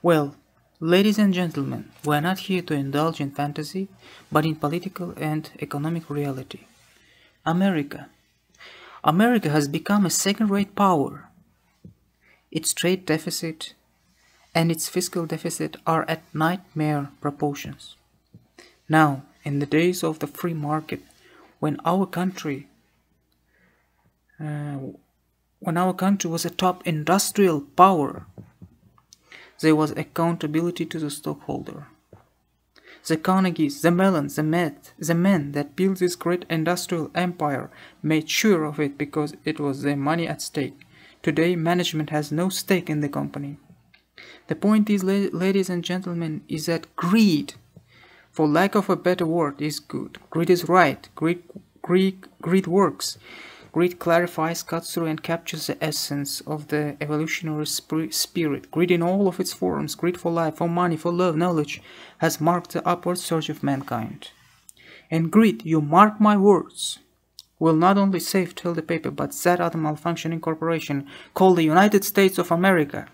Well, ladies and gentlemen, we are not here to indulge in fantasy, but in political and economic reality. America. America has become a second-rate power. Its trade deficit and its fiscal deficit are at nightmare proportions. Now, in the days of the free market, when our country uh, when our country was a top industrial power, there was accountability to the stockholder. The Carnegies, the Mellons, the Met, the men that built this great industrial empire made sure of it because it was their money at stake. Today, management has no stake in the company. The point is, ladies and gentlemen, is that greed, for lack of a better word, is good. Greed is right. Greed, greed, greed works. Greed clarifies, cuts through, and captures the essence of the evolutionary spirit. Greed in all of its forms, greed for life, for money, for love, knowledge, has marked the upward surge of mankind. And greed, you mark my words, will not only save Teldar Paper, but set that other malfunctioning corporation called the United States of America.